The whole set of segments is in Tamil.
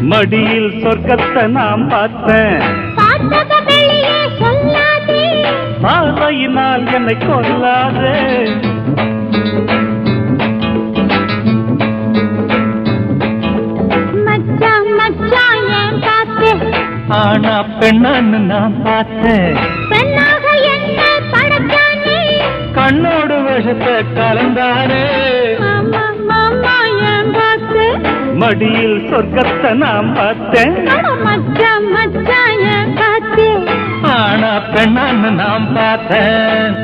மடியில் சொர்க்கத்தை நாம் பார்த்தேன். பார்வையினால் என்னை கொல்லாது. ஆனா பெண்ணான்னு நான் பார்த்தேன். உலகத்தை கலந்தானே மடியில் சொர்க்கத்தை நாம் பார்த்தேன். ஆனா பெண்ணான்னு நாம் பார்த்தேன்.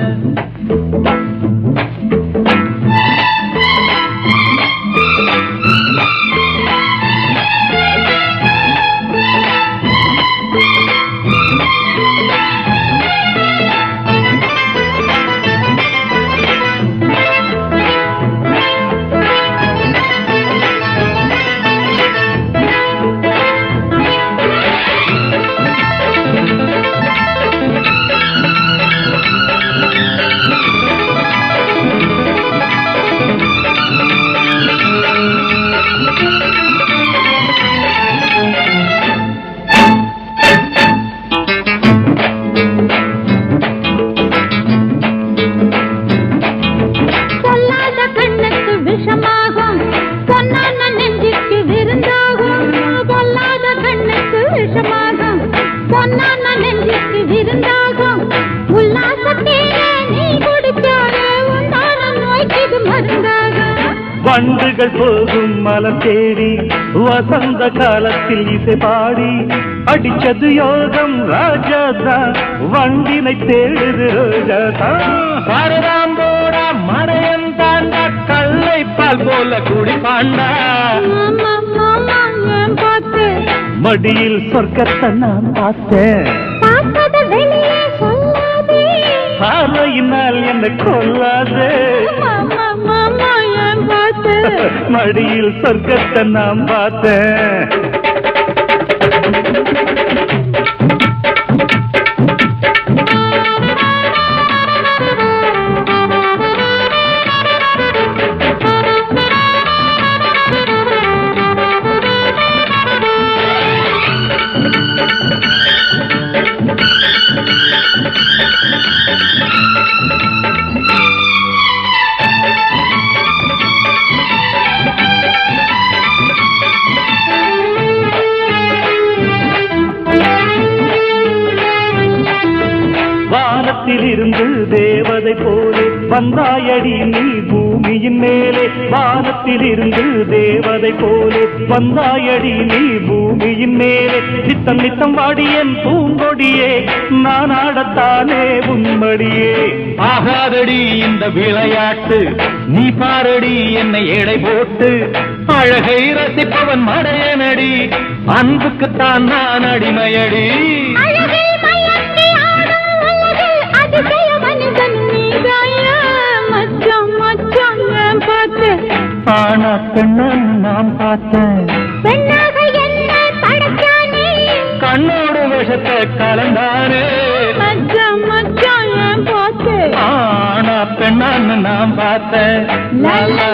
வண்டுகள் போகும் மலம் தேடி வசந்த காலத்தில் இசை பாடி அடிச்சது யோகம் ராஜாதா வண்டினை தேடுது ரோஜாதா பரதாம்போடா மடையன் தாண்டா கல்லை பால் போல குடி பாண்டா. மாமா மாமா ஏன் பார்த்து. மடியில் சொர்க்கத்தை நான் பார்த்தேன். பார்வையினால் என்ன கொல்லாதே. மடியில் சொர்க்கத்தை நான் பார்த்தேன். தேவதை போலே வந்தாயடி நீ பூமியின் மேலே வானத்தில் இருந்து தேவதை போலே. வந்தாயடி நீ பூமியின் மேலே நித்தம் நித்தம் வாடியன் பூங்கொடியே நான் ஆடத்தானே உன்மடியே ஆகாதடி இந்த விளையாட்டு நீ பாரடி என்னை எடை போட்டு. அழகை ரசிப்பவன் மடையனடி அன்புக்குத்தான் நான் அடிமையடி. பெண்ணை நான் பார்த்தேன் கண்ணோடு விஷத்தை கலந்தானே மச்சான் மச்சான் நான் பார்த்தேன் ஆனா பெண்ணான்னு நான் பார்த்தேன் லா லா